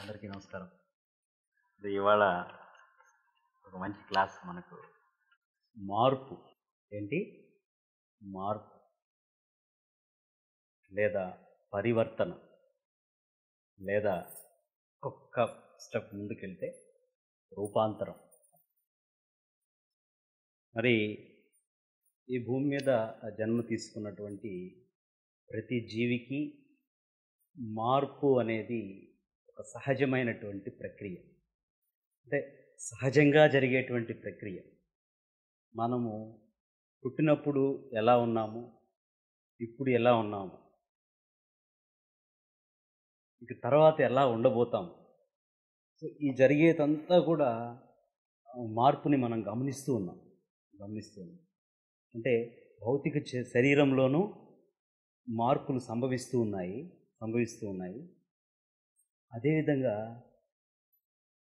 అందరికీ నమస్కారం. ఇది ఇవాళ ఒక మంచి క్లాస్ మనకు. మార్పు. ఏంటి? మార్పు. లేదా పరివర్తన. లేదా ఒక్క స్టెప్ ముందుకెళ్తే రూపాంతరం. మరి ఈ భూమి మీద జన్మ తీసుకున్నటువంటి ప్రతి జీవికి మార్పు అనేది ఒక సహజమైనటువంటి ప్రక్రియ. అంటే సహజంగా జరిగేటువంటి ప్రక్రియ. మనము పుట్టినప్పుడు ఎలా ఉన్నాము? ఇప్పుడు ఎలా ఉన్నాము? ఇక తర్వాత ఎలా ఉండబోతాము? సో ఈ జరిగేదంతా కూడా మార్పుని మనం గమనిస్తూ ఉన్నాం. గమనిస్తూ ఉన్నాం. అంటే భౌతిక శరీరంలోనూ మార్పులు సంభవిస్తూ ఉన్నాయి సంభవిస్తూ ఉన్నాయి. అదేవిధంగా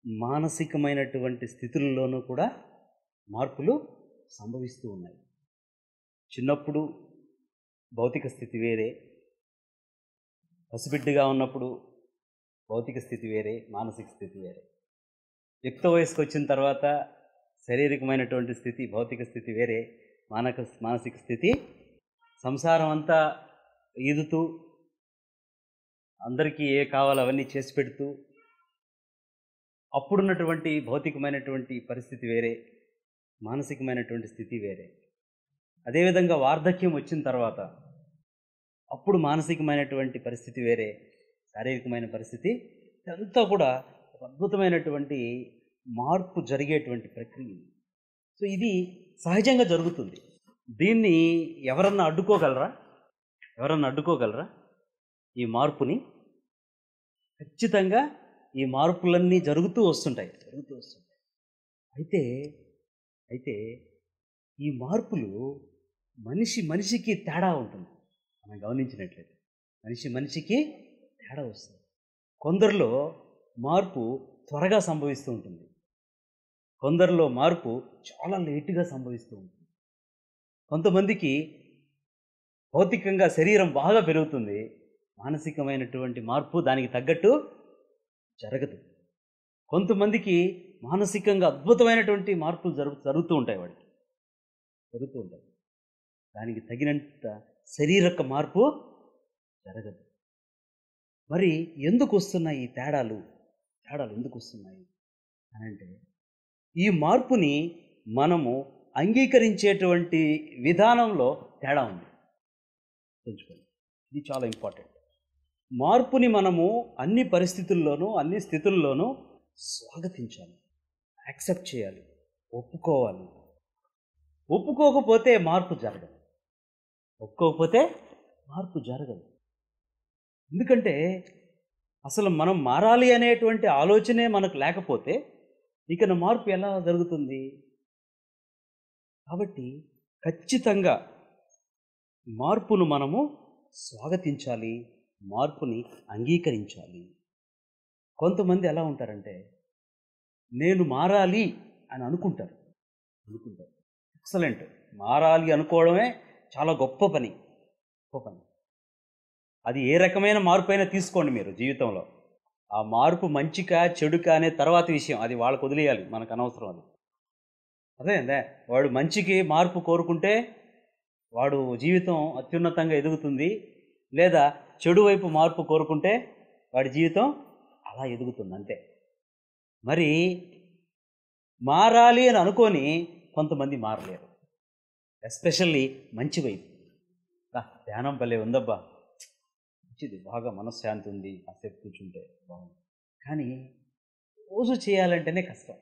మానసికమైనటువంటి స్థితుల్లోనూ కూడా మార్పులు సంభవిస్తూ ఉన్నాయి. చిన్నప్పుడు భౌతిక స్థితి వేరే పసిబిడ్డగా ఉన్నప్పుడు భౌతిక స్థితి వేరే మానసిక స్థితి వేరే. యుక్త వయసుకు వచ్చిన తర్వాత శారీరకమైనటువంటి స్థితి భౌతిక స్థితి వేరే మానక మానసిక స్థితి సంసారం అంతా ఈదుతూ అందరికీ ఏ కావాలో అవన్నీ చేసి పెడుతూ అప్పుడున్నటువంటి భౌతికమైనటువంటి పరిస్థితి వేరే మానసికమైనటువంటి స్థితి వేరే. అదేవిధంగా వార్ధక్యం వచ్చిన తర్వాత అప్పుడు మానసికమైనటువంటి పరిస్థితి వేరే శారీరకమైన పరిస్థితి ఇదంతా కూడా ఒక అద్భుతమైనటువంటి మార్పు జరిగేటువంటి ప్రక్రియ. సో ఇది సహజంగా జరుగుతుంది. దీన్ని ఎవరన్నా అడ్డుకోగలరా? ఎవరన్నా అడ్డుకోగలరా? ఈ మార్పుని ఖచ్చితంగా ఈ మార్పులన్నీ జరుగుతూ వస్తుంటాయి. జరుగుతూ వస్తుంటాయి. అయితే అయితే ఈ మార్పులు మనిషి మనిషికి తేడా ఉంటుంది. మనం గమనించినట్లయితే మనిషి మనిషికి తేడా వస్తుంది. కొందరిలో మార్పు త్వరగా సంభవిస్తూ ఉంటుంది. కొందరిలో మార్పు చాలా లేటుగా సంభవిస్తూ ఉంటుంది. కొంతమందికి భౌతికంగా శరీరం బాగా పెరుగుతుంది. మానసికమైనటువంటి మార్పు దానికి తగ్గట్టు జరగదు. కొంతమందికి మానసికంగా అద్భుతమైనటువంటి మార్పులు జరుగు జరుగుతూ ఉంటాయి వాడికి. జరుగుతూ ఉంటాయి. దానికి తగినంత శరీరక మార్పు జరగదు. మరి ఎందుకు వస్తున్నాయి ఈ తేడాలు? తేడాలు ఎందుకు వస్తున్నాయి? అని అంటే ఈ మార్పుని మనము అంగీకరించేటువంటి విధానంలో తేడా ఉంది. తెలుసుకోండి. ఇది చాలా ఇంపార్టెంట్. మార్పుని మనము అన్ని పరిస్థితుల్లోనూ అన్ని స్థితుల్లోనూ స్వాగతించాలి. యాక్సెప్ట్ చేయాలి. ఒప్పుకోవాలి. ఒప్పుకోకపోతే మార్పు జరగదు. ఒప్పుకోకపోతే మార్పు జరగదు. ఎందుకంటే అసలు మనం మారాలి అనేటువంటి ఆలోచనే మనకు లేకపోతే ఇక మార్పు ఎలా జరుగుతుంది? కాబట్టి ఖచ్చితంగా మార్పును మనము స్వాగతించాలి. మార్పుని అంగీకరించాలి. కొంతమంది ఎలా ఉంటారంటే నేను మారాలి అని అనుకుంటారు. అనుకుంటారు. ఎక్సలెంట్. మారాలి అనుకోవడమే చాలా గొప్ప పని. గొప్ప పని. అది ఏ రకమైన మార్పు అయినా తీసుకోండి మీరు జీవితంలో. ఆ మార్పు మంచికా చెడుకా అనే తర్వాత విషయం. అది వాళ్ళకు వదిలేయాలి. మనకు అనవసరం అది. అదే అదే. వాడు మంచికి మార్పు కోరుకుంటే వాడు జీవితం అత్యున్నతంగా ఎదుగుతుంది. లేదా చెడు వైపు మార్పు కోరుకుంటే వాడి జీవితం అలా ఎదుగుతుంది అంతే. మరి మారాలి అని అనుకొని కొంతమంది మారలేరు. ఎస్పెషల్లీ మంచి వైపు. ధ్యానం భలే ఉందబ్బా. మంచిది బాగా మనశ్శాంతి ఉంది కాసేపు కూర్చుంటే బాగుంది. కానీ రోజు చేయాలంటేనే కష్టం.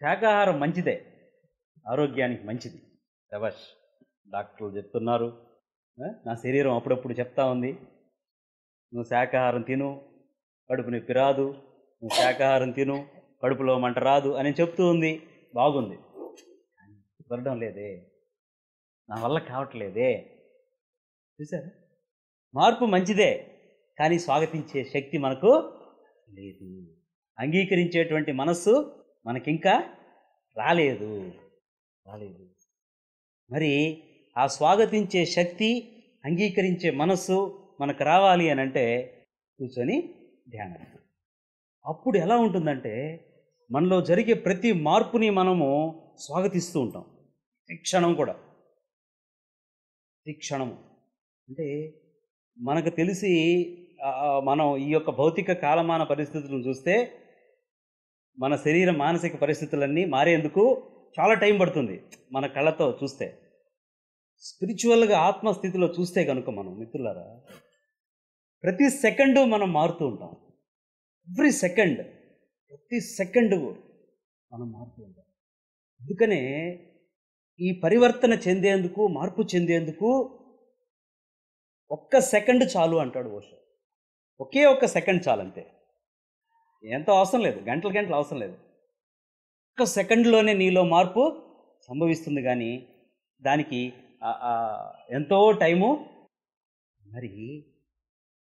శాకాహారం మంచిదే ఆరోగ్యానికి మంచిది. శబాష్ డాక్టర్లు చెప్తున్నారు. నా శరీరం అప్పుడప్పుడు చెప్తా ఉంది. నువ్వు శాకాహారం తిను కడుపు నొప్పి రాదు. నువ్వు శాకాహారం తిను కడుపులో మంట రాదు అని చెప్తూ ఉంది. బాగుంది. కుదరడం లేదే. నా వల్ల కావట్లేదే. చూసారు మార్పు మంచిదే కానీ స్వాగతించే శక్తి మనకు లేదు. అంగీకరించేటువంటి మనస్సు మనకింకా రాలేదు. రాలేదు. మరి ఆ స్వాగతించే శక్తి అంగీకరించే మనస్సు మనకు రావాలి అని అంటే కూర్చొని ధ్యానం. అప్పుడు ఎలా ఉంటుందంటే మనలో జరిగే ప్రతి మార్పుని మనము స్వాగతిస్తూ ఉంటాం. ఈ క్షణం కూడా. ఈ క్షణము అంటే మనకు తెలిసి మనం ఈ యొక్క భౌతిక కాలమాన పరిస్థితులను చూస్తే మన శరీర మానసిక పరిస్థితులన్నీ మారేందుకు చాలా టైం పడుతుంది మన కళ్ళతో చూస్తే. స్పిరిచువల్గా ఆత్మస్థితిలో చూస్తే కనుక మనం మిత్రులారా ప్రతి సెకండు మనం మారుతూ ఉంటాం. ఎవ్రీ సెకండ్ ప్రతి సెకండ్ మనం మారుతూ ఉంటాం. అందుకనే ఈ పరివర్తన చెందేందుకు మార్పు చెందేందుకు ఒక్క సెకండ్ చాలు అంటాడు ఓషో. ఒకే ఒక్క సెకండ్ చాలు అంతే ఎంత అవసరం లేదు గంటల గంటలు అవసరం లేదు. ఒక్క సెకండ్లోనే నీలో మార్పు సంభవిస్తుంది కానీ దానికి ఎంతో టైము? మరి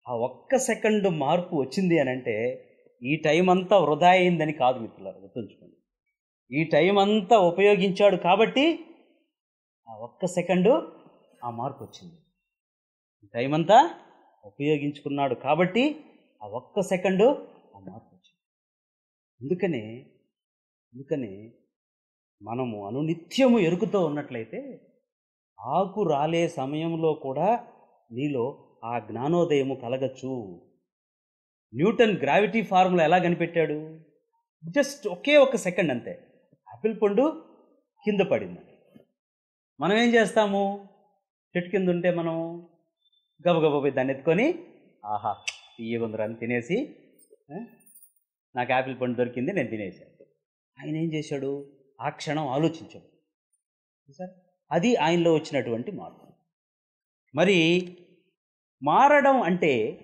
ఆ ఒక్క సెకండ్ మార్పు వచ్చింది అని అంటే ఈ టైం అంతా వృధా అయిందని కాదు మిత్రులారు గుర్తుంచుకోండి. ఈ టైం అంతా ఉపయోగించాడు కాబట్టి ఆ ఒక్క సెకండు ఆ మార్పు వచ్చింది. ఈ టైం అంతా ఉపయోగించుకున్నాడు కాబట్టి ఆ ఒక్క సెకండు ఆ మార్పు వచ్చింది. అందుకనే అందుకనే మనము అనునిత్యము ఎరుకుతో ఉన్నట్లయితే ఆకు రాలే సమయంలో కూడా నీలో ఆ జ్ఞానోదయము కలగచ్చు. న్యూటన్ గ్రావిటీ ఫార్ములా ఎలా కనిపెట్టాడు? జస్ట్ ఒకే ఒక సెకండ్ అంతే. ఆపిల్ పండు కింద పడింది. మనం ఏం చేస్తాము? చెట్టు కింద ఉంటే మనం గబగబ పోయి దాన్ని ఎత్తుకొని ఆహా తీయగుందరా తినేసి నాకు యాపిల్ పండు దొరికింది నేను తినేసాను ఆయన ఏం చేశాడు? ఆ క్షణం ఆలోచించాడు. సార్ అది ఆయనలో వచ్చినటువంటి మార్పు. మరి మారడం అంటే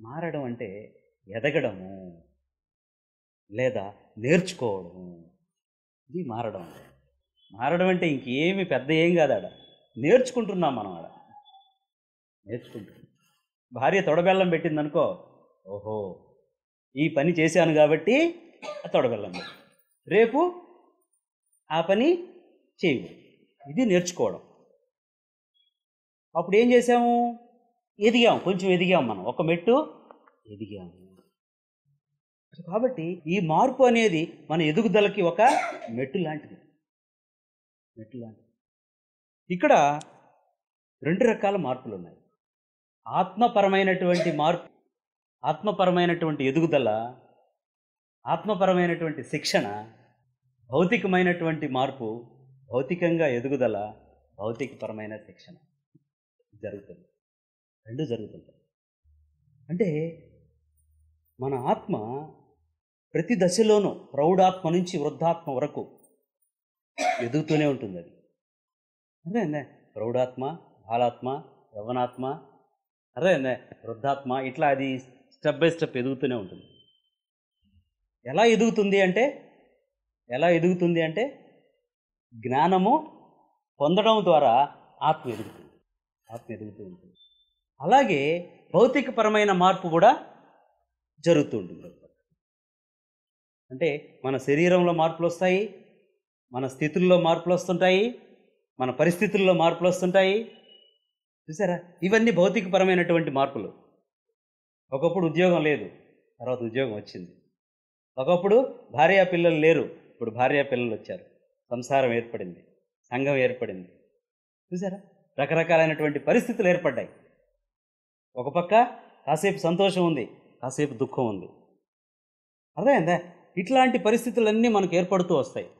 మారడం అంటే ఎదగడము లేదా నేర్చుకోవడము. ఇది మారడం. మారడం అంటే ఇంకేమి పెద్ద ఏం కాదు ఆడ. నేర్చుకుంటున్నాం మనం ఆడ. నేర్చుకుంటున్నాం. భార్య తొడబెల్లం పెట్టిందనుకో ఓహో ఈ పని చేశాను కాబట్టి తొడబెల్లం రేపు ఆ పని చేయకూడదు. ఇది నేర్చుకోవడం. అప్పుడు ఏం చేసాము? ఎదిగాం కొంచెం ఎదిగాం మనం. ఒక మెట్టు ఎదిగాము కాబట్టి ఈ మార్పు అనేది మన ఎదుగుదలకి ఒక మెట్టు లాంటిది. మెట్టు లాంటిది. ఇక్కడ రెండు రకాల మార్పులు ఉన్నాయి. ఆత్మపరమైనటువంటి మార్పు ఆత్మపరమైనటువంటి ఎదుగుదల ఆత్మపరమైనటువంటి శిక్షణ భౌతికమైనటువంటి మార్పు భౌతికంగా ఎదుగుదల భౌతికపరమైన శిక్షణ జరుగుతుంది. రెండు జరుగుతుంటాయి. అంటే మన ఆత్మ ప్రతి దశలోనూ ప్రౌఢాత్మ నుంచి వృద్ధాత్మ వరకు ఎదుగుతూనే ఉంటుంది అది. అదే అందే. ప్రౌఢాత్మ బాలాత్మ యవనాత్మ అదే. వృద్ధాత్మ ఇట్లా అది స్టెప్ బై స్టెప్ ఎదుగుతూనే ఉంటుంది. ఎలా ఎదుగుతుంది అంటే ఎలా ఎదుగుతుంది అంటే జ్ఞానము పొందడం ద్వారా ఆత్మ ఎదుగుతుంది. ఆత్మ ఎదుగుతూ ఉంటుంది. అలాగే భౌతికపరమైన మార్పు కూడా జరుగుతూ ఉంటుంది. అంటే మన శరీరంలో మార్పులు వస్తాయి మన స్థితుల్లో మార్పులు వస్తుంటాయి మన పరిస్థితుల్లో మార్పులు వస్తుంటాయి. చూసారా? ఇవన్నీ భౌతికపరమైనటువంటి మార్పులు. ఒకప్పుడు ఉద్యోగం లేదు తర్వాత ఉద్యోగం వచ్చింది. ఒకప్పుడు భార్య పిల్లలు లేరు ఇప్పుడు భార్యా పిల్లలు వచ్చారు. సంసారం ఏర్పడింది సంఘం ఏర్పడింది. చూసారా రకరకాలైనటువంటి పరిస్థితులు ఏర్పడ్డాయి. ఒక పక్క కాసేపు సంతోషం ఉంది కాసేపు దుఃఖం ఉంది. అర్థమైందా? ఇట్లాంటి పరిస్థితులన్నీ మనకు ఏర్పడుతూ వస్తాయి.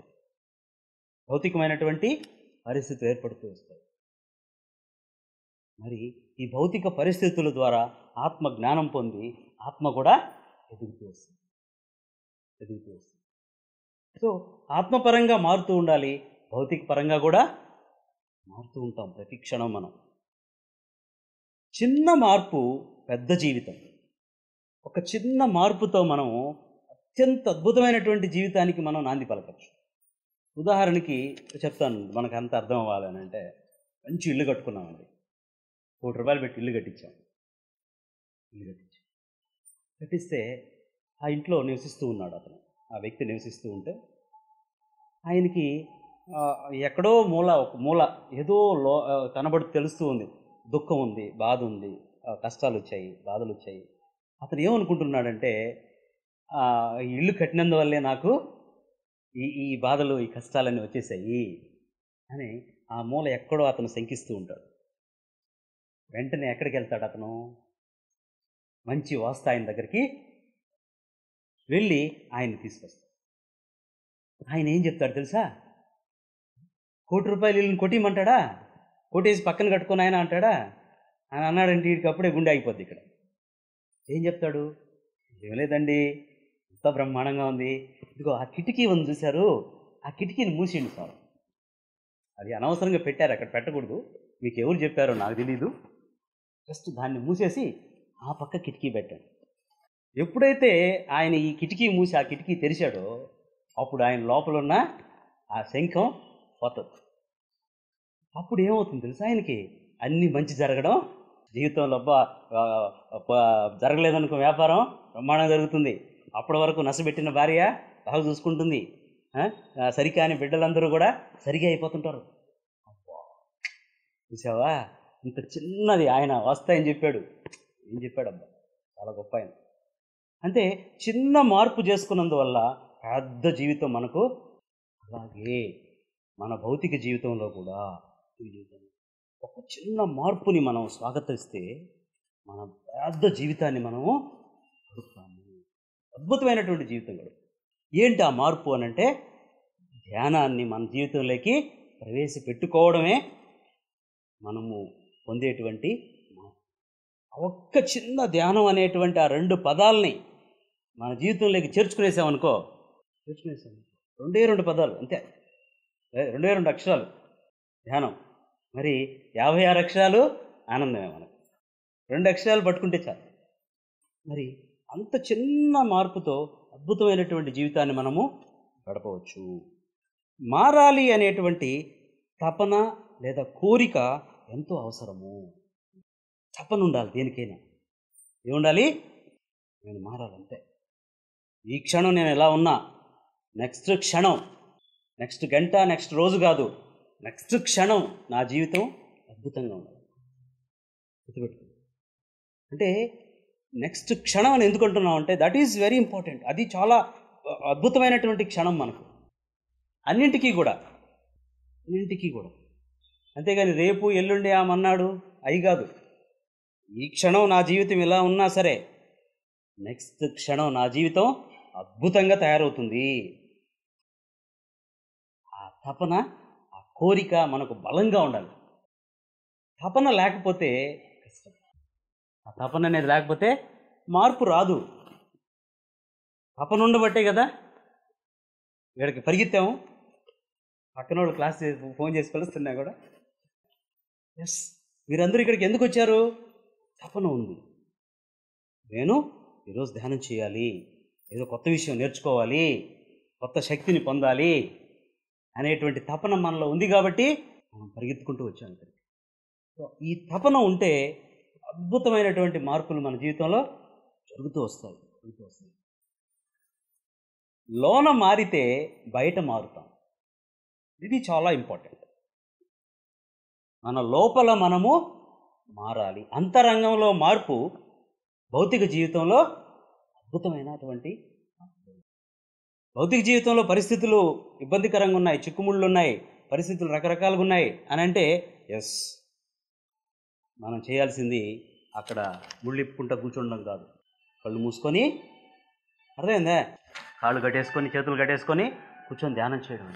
భౌతికమైనటువంటి పరిస్థితులు ఏర్పడుతూ వస్తాయి. మరి ఈ భౌతిక పరిస్థితుల ద్వారా ఆత్మ జ్ఞానం పొంది ఆత్మ కూడా ఎదుగుతూ వస్తుంది. ఎదుగుతూ వస్తుంది. సో ఆత్మపరంగా మారుతూ ఉండాలి భౌతిక పరంగా కూడా మారుతూ ఉంటాం ప్రతి క్షణం మనం. చిన్న మార్పు పెద్ద జీవితం. ఒక చిన్న మార్పుతో మనం అత్యంత అద్భుతమైనటువంటి జీవితానికి మనం నాంది పలకచ్చు. ఉదాహరణకి చెప్తాను మనకు అంత అర్థం అవ్వాలని అంటే మంచి ఇల్లు కట్టుకున్నామండి. కోటి రూపాయలు పెట్టి ఇల్లు కట్టించాం. ఇల్లు కట్టించాం. కట్టిస్తే ఆ ఇంట్లో నివసిస్తూ ఉన్నాడు అతను. ఆ వ్యక్తి నివసిస్తూ ఉంటే ఆయనకి ఎక్కడో మూల ఒక మూల ఏదో లో కనబడి తెలుస్తూ ఉంది. దుఃఖం ఉంది బాధ ఉంది కష్టాలు వచ్చాయి బాధలు వచ్చాయి. అతను ఏమనుకుంటున్నాడంటే ఈ ఇల్లు కట్టినందువల్లే నాకు ఈ ఈ బాధలు ఈ కష్టాలన్నీ వచ్చేసాయి అని ఆ మూల ఎక్కడో అతను శంకిస్తూ ఉంటాడు. వెంటనే ఎక్కడికి వెళ్తాడు అతను? మంచి వాస్తు దగ్గరికి వెళ్ళి ఆయన తీసుకొస్తాడు. ఆయన ఏం చెప్తాడు తెలుసా? కోటి రూపాయలు వీళ్ళని కొట్టిమంటాడా కొట్టేసి పక్కన కట్టుకొని ఆయన అంటాడా? ఆయన అన్నాడంటే వీడికి అప్పుడే గుండె ఆగిపోద్ది ఇక్కడ. ఏం చెప్తాడు? ఏం లేదండి ఎంత బ్రహ్మాండంగా ఉంది. ఇదిగో ఆ కిటికీ ఉంది చూశారు? ఆ కిటికీని మూసిండు సార్. అది అనవసరంగా పెట్టారు అక్కడ పెట్టకూడదు. మీకు ఎవరు చెప్పారో నాకు తెలీదు. జస్ట్ దాన్ని మూసేసి ఆ పక్క కిటికీ పెట్టండి ఎప్పుడైతే ఆయన ఈ కిటికీ మూసి ఆ కిటికీ తెరిచాడో అప్పుడు ఆయన లోపల ఉన్న ఆ శంఖం పోతుంది. అప్పుడు ఏమవుతుంది తెలుసా ఆయనకి? అన్నీ మంచి జరగడం జీవితంలో అబ్బా జరగలేదనుకో వ్యాపారం బ్రహ్మాండం జరుగుతుంది. అప్పటి వరకు నసబెట్టిన భార్య బాగా చూసుకుంటుంది. ఆ, ఆ, సరికాని బిడ్డలందరూ కూడా సరిగా అయిపోతుంటారు. అబ్బా, చూసావా? ఇంత చిన్నది ఆయన వస్తాయని చెప్పాడు. ఏం చెప్పాడు అబ్బా చాలా గొప్ప ఆయన. అంటే చిన్న మార్పు చేసుకున్నందువల్ల పెద్ద జీవితం మనకు అలాగే మన భౌతిక జీవితంలో కూడా జీవితం ఒక చిన్న మార్పుని మనం స్వాగతిస్తే మన పెద్ద జీవితాన్ని మనము గడుపుతాము అద్భుతమైనటువంటి జీవితం కూడా ఏంటి ఆ మార్పు అని అంటే ధ్యానాన్ని మన జీవితంలోకి ప్రవేశపెట్టుకోవడమే మనము పొందేటువంటి మార్పు. ఒక్క చిన్న ధ్యానం అనేటువంటి ఆ రెండు పదాలని మన జీవితంలోకి చేర్చుకునేసామనుకో చేర్చుకునేసాం. రెండే రెండు పదాలు అంతే. రెండే రెండు అక్షరాలు. ధ్యానం. మరి యాభై ఆరు అక్షరాలు ఆనందమే మనకు. రెండు అక్షరాలు పట్టుకుంటే చాలు. మరి అంత చిన్న మార్పుతో అద్భుతమైనటువంటి జీవితాన్ని మనము గడపవచ్చు. మారాలి అనేటువంటి తపన లేదా కోరిక ఎంతో అవసరము. తపన ఉండాలి దేనికైనా. ఏముండాలి? నేను మారాలంటే ఈ క్షణం నేను ఎలా ఉన్నా? నెక్స్ట్ క్షణం. నెక్స్ట్ గంట నెక్స్ట్ రోజు కాదు. నెక్స్ట్ క్షణం నా జీవితం అద్భుతంగా ఉండాలి. గుర్తుపెట్టుకో అంటే నెక్స్ట్ క్షణం అని ఎందుకు అంటున్నాం అంటే దట్ ఈజ్ వెరీ ఇంపార్టెంట్ అది చాలా అద్భుతమైనటువంటి క్షణం మనకు. అన్నింటికీ కూడా. అన్నింటికీ కూడా. అంతేగాని రేపు ఎల్లుండి ఆ మన్నాడు అయి కాదు. ఈ క్షణం నా జీవితం ఎలా ఉన్నా సరే నెక్స్ట్ క్షణం నా జీవితం అద్భుతంగా తయారవుతుంది. ఆ తపన ఆ కోరిక మనకు బలంగా ఉండాలి. తపన లేకపోతే కష్టం. ఆ తపన అనేది లేకపోతే మార్పు రాదు. తపన ఉండబట్టే కదా వీడికి పరిగెత్తాము. పక్కనోడు క్లాస్ ఫోన్ చేసి పిలుస్తున్నా కూడా. ఎస్ మీరందరూ ఇక్కడికి ఎందుకు వచ్చారు? తపన ఉంది. నేను ఈరోజు ధ్యానం చేయాలి. ఏదో కొత్త విషయం నేర్చుకోవాలి కొత్త శక్తిని పొందాలి అనేటువంటి తపన మనలో ఉంది కాబట్టి మనం పరిగెత్తుకుంటూ వచ్చాం ఇక్కడికి. సో ఈ తపన ఉంటే అద్భుతమైనటువంటి మార్పులు మన జీవితంలో జరుగుతూ వస్తాయి జరుగుతూ వస్తాయి. లోన మారితే బయట మారుతాం. ఇది చాలా ఇంపార్టెంట్. మన లోపల మనము మారాలి. అంతరంగంలో మార్పు భౌతిక జీవితంలో అద్భుతమైనటువంటి భౌతిక జీవితంలో పరిస్థితులు ఇబ్బందికరంగా ఉన్నాయి చిక్కుముళ్ళు ఉన్నాయి పరిస్థితులు రకరకాలుగా ఉన్నాయి అని అంటే ఎస్ మనం చేయాల్సింది అక్కడ ముళ్ళిప్పుకుంటా కూర్చుండడం కాదు. కళ్ళు మూసుకొని అర్థమైందా? కాళ్ళు కట్టేసుకొని చేతులు కట్టేసుకొని కూర్చొని ధ్యానం చేయడం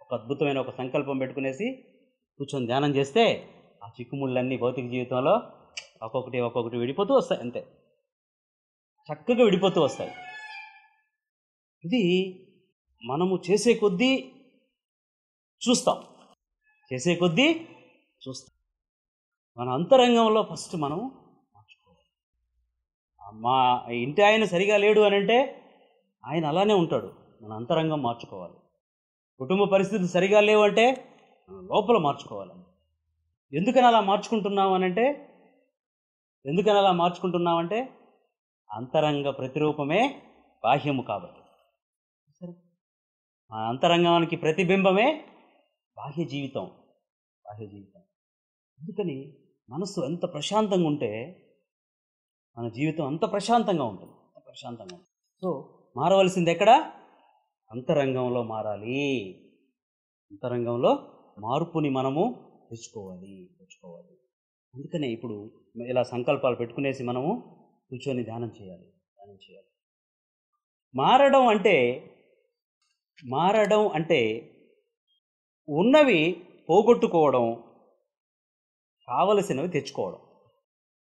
ఒక అద్భుతమైన ఒక సంకల్పం పెట్టుకునేసి కూర్చొని ధ్యానం చేస్తే ఆ చిక్కుముళ్ళన్నీ భౌతిక జీవితంలో ఒక్కొక్కటి ఒక్కొక్కటి విడిపోతూ వస్తాయి అంతే. చక్కగా విడిపోతూ వస్తాయి. ఇది మనము చేసే కొద్దీ చూస్తాం. చేసే కొద్దీ చూస్తాం. మన అంతరంగంలో ఫస్ట్ మనం మార్చుకోవాలి. మా ఇంటి ఆయన సరిగా లేడు అని అంటే ఆయన అలానే ఉంటాడు. మన అంతరంగం మార్చుకోవాలి. కుటుంబ పరిస్థితులు సరిగా లేవంటే మనం లోపల మార్చుకోవాలి. ఎందుకని అలా మార్చుకుంటున్నాం అని అంటే ఎందుకని అలా మార్చుకుంటున్నామంటే అంతరంగ ప్రతిరూపమే బాహ్యము కాబట్టి. సరే. ఆ అంతరంగానికి ప్రతిబింబమే బాహ్య జీవితం. బాహ్య జీవితం. అందుకని మనసు ఎంత ప్రశాంతంగా ఉంటే మన జీవితం అంత ప్రశాంతంగా ఉంటుంది. అంత ప్రశాంతంగా ఉంటుంది. సో మారవలసింది ఎక్కడ? అంతరంగంలో మారాలి. అంతరంగంలో మార్పుని మనము తెచ్చుకోవాలి తెచ్చుకోవాలి. అందుకనే ఇప్పుడు ఇలా సంకల్పాలు పెట్టుకునేసి మనము కూర్చొని ధ్యానం చేయాలి ధ్యానం చేయాలి. మారడం అంటే మారడం అంటే ఉన్నవి పోగొట్టుకోవడం కావలసినవి తెచ్చుకోవడం.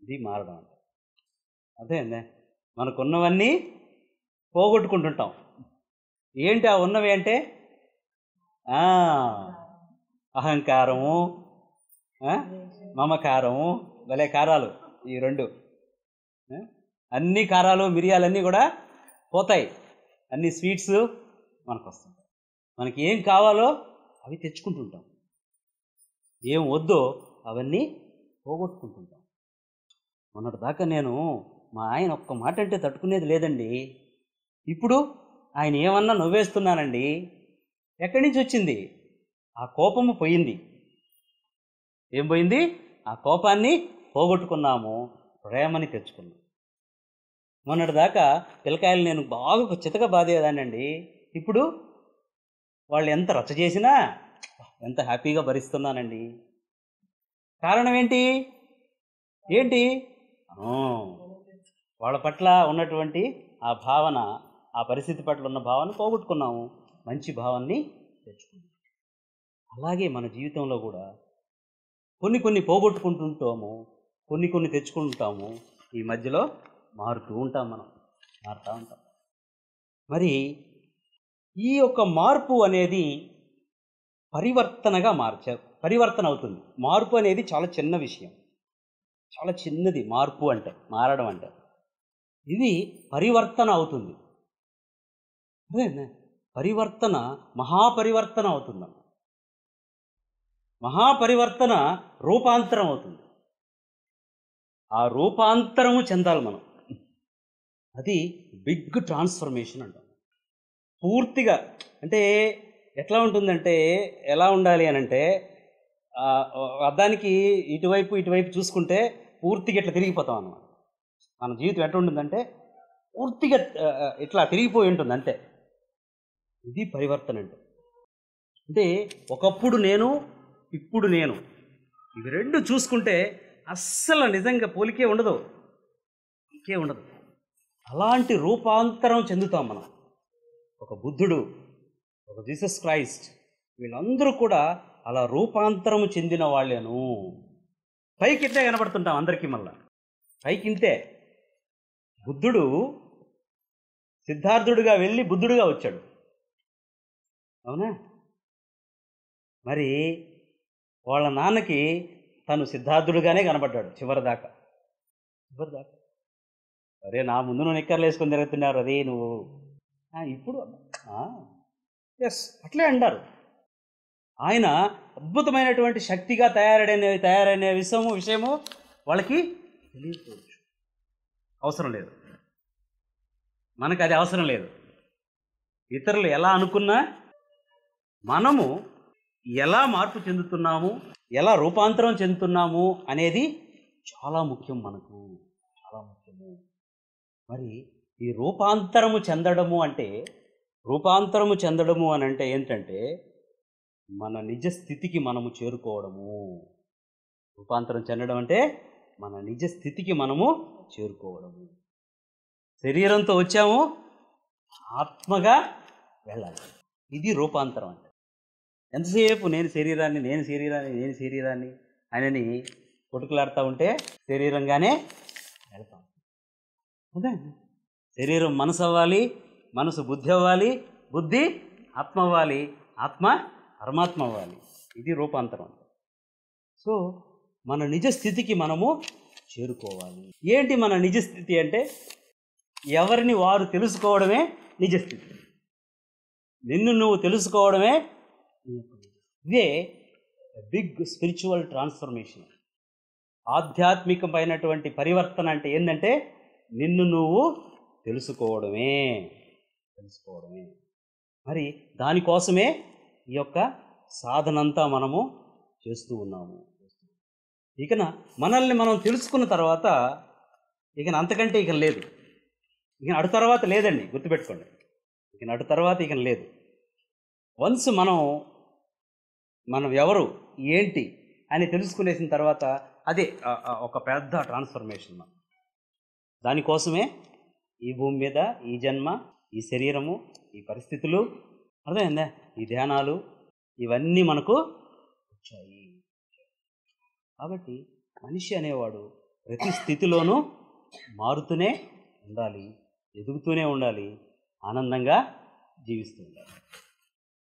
ఇది మారడం అంటే. అదేందే మనకున్నవన్నీ పోగొట్టుకుంటుంటాం. ఏంటి ఆ ఉన్నవి అంటే? అహంకారము మమకారము భలే కారాలు ఈ రెండు. అన్ని కారాలు మిరియాలన్నీ కూడా పోతాయి. అన్ని స్వీట్స్ మనకు వస్తుంటాయి మనకి ఏం కావాలో అవి తెచ్చుకుంటుంటాం. ఏం వద్దో అవన్నీ పోగొట్టుకుంటుంటాం. మొన్నటి దాకా నేను మా ఆయన ఒక్క మాట అంటే తట్టుకునేది లేదండి. ఇప్పుడు ఆయన ఏమన్నా నవ్వేస్తున్నానండి ఎక్కడి నుంచి వచ్చింది? ఆ కోపము పోయింది. ఏం పోయింది? ఆ కోపాన్ని పోగొట్టుకున్నాము. ప్రేమని తెచ్చుకున్నాం. మొన్నటి దాకా పిల్లకాయలు నేను బాగా చితక బాధేదానండి ఇప్పుడు వాళ్ళు ఎంత రచ్చ చేసినా ఎంత హ్యాపీగా భరిస్తున్నానండి. కారణం ఏంటి? ఏంటి వాళ్ళ పట్ల ఉన్నటువంటి ఆ భావన ఆ పరిస్థితి పట్ల ఉన్న భావన పోగొట్టుకున్నాము. మంచి భావాన్ని తెచ్చుకున్నాం. అలాగే మన జీవితంలో కూడా కొన్ని కొన్ని పోగొట్టుకుంటుంటాము కొన్ని కొన్ని తెచ్చుకుంటాము. ఈ మధ్యలో మారుతూ ఉంటాం మనం మారుతూ ఉంటాం. మరి ఈ యొక్క మార్పు అనేది పరివర్తనగా మార్చ పరివర్తన అవుతుంది. మార్పు అనేది చాలా చిన్న విషయం. చాలా చిన్నది మార్పు అంటే మారడం అంటే. ఇది పరివర్తన అవుతుంది. అదే పరివర్తన మహాపరివర్తన అవుతుంది మహాపరివర్తన రూపాంతరం అవుతుంది. ఆ రూపాంతరము చెందాలి మనం. అది బిగ్ ట్రాన్స్ఫర్మేషన్ అంటాం. పూర్తిగా అంటే ఎట్లా ఉంటుందంటే ఎలా ఉండాలి అని అంటే అద్దానికి ఇటువైపు ఇటువైపు చూసుకుంటే పూర్తిగా ఇట్లా తిరిగిపోతాం అన్నమాట. మన జీవితం ఎట్లా ఉంటుందంటే పూర్తిగా ఇట్లా తిరిగిపోయి ఉంటుంది అంతే. ఇది పరివర్తన అంటే. అంటే ఒకప్పుడు నేను ఇప్పుడు నేను ఇవి రెండు చూసుకుంటే అస్సలు నిజంగా పోలికే ఉండదు. ఇంకే ఉండదు. అలాంటి రూపాంతరం చెందుతాం మనం. ఒక బుద్ధుడు ఒక జీసస్ క్రైస్ట్ వీళ్ళందరూ కూడా అలా రూపాంతరం చెందిన వాళ్ళేను. పైకి ఇంతే కనబడుతుంటాం అందరికీ మళ్ళా. పైకి ఇంతే బుద్ధుడు సిద్ధార్థుడిగా వెళ్ళి బుద్ధుడుగా వచ్చాడు. అవునా? మరి వాళ్ళ నాన్నకి తను సిద్ధార్థుడుగానే కనబడ్డాడు చివరిదాకా. చివరిదాకా? అరే నా ముందు నువ్వు నిక్కర్లు వేసుకొని తిరుగుతున్నారు అది నువ్వు. ఇప్పుడు ఎస్ అట్లే అంటారు. ఆయన అద్భుతమైనటువంటి శక్తిగా తయారైన తయారైన విషయము విషయము వాళ్ళకి తెలియకపోవచ్చు. అవసరం లేదు. మనకు అది అవసరం లేదు. ఇతరులు ఎలా అనుకున్నా మనము ఎలా మార్పు చెందుతున్నాము ఎలా రూపాంతరం చెందుతున్నాము అనేది చాలా ముఖ్యం మనకు. మరి ఈ రూపాంతరము చెందడము అంటే రూపాంతరము చెందడము అని అంటే ఏంటంటే మన నిజ స్థితికి మనము చేరుకోవడము. రూపాంతరం చెందడం అంటే మన నిజ స్థితికి మనము చేరుకోవడము. శరీరంతో వచ్చాము ఆత్మగా వెళ్ళాలి. ఇది రూపాంతరం అంటే. ఎంతసేపు నేను శరీరాన్ని నేను శరీరాన్ని నేను శరీరాన్ని ఆయనని కొట్టుకులాడుతూ ఉంటే శరీరంగానే అదే శరీరం మనసు అవ్వాలి మనసు బుద్ధి అవ్వాలి బుద్ధి ఆత్మ అవ్వాలి ఆత్మ పరమాత్మ అవ్వాలి. ఇది రూపాంతరం. సో మన నిజ స్థితికి మనము చేరుకోవాలి. ఏంటి మన నిజ స్థితి అంటే? ఎవరిని వారు తెలుసుకోవడమే నిజ స్థితి. నిన్ను నువ్వు తెలుసుకోవడమే ఇదే బిగ్ స్పిరిచువల్ ట్రాన్స్ఫర్మేషన్. ఆధ్యాత్మికమైనటువంటి పరివర్తన అంటే ఏంటంటే నిన్ను నువ్వు తెలుసుకోవడమే. తెలుసుకోవడమే. మరి దానికోసమే ఈ యొక్క సాధనంతా మనము చేస్తూ ఉన్నాము. ఇకన మనల్ని మనం తెలుసుకున్న తర్వాత ఇక అంతకంటే ఇక లేదు. ఇక అటు తర్వాత లేదండి గుర్తుపెట్టుకోండి. ఇక అటు తర్వాత ఇక లేదు. వన్స్ మనం మనం ఎవరు ఏంటి అని తెలుసుకునేసిన తర్వాత అదే ఒక పెద్ద ట్రాన్స్ఫర్మేషన్ దానికోసమే ఈ భూమి మీద ఈ జన్మ ఈ శరీరము ఈ పరిస్థితులు అర్థమైందా? ఈ ధ్యానాలు ఇవన్నీ మనకు వచ్చాయి. కాబట్టి మనిషి అనేవాడు ప్రతి స్థితిలోనూ మారుతూనే ఉండాలి ఎదుగుతూనే ఉండాలి ఆనందంగా జీవిస్తూ ఉండాలి.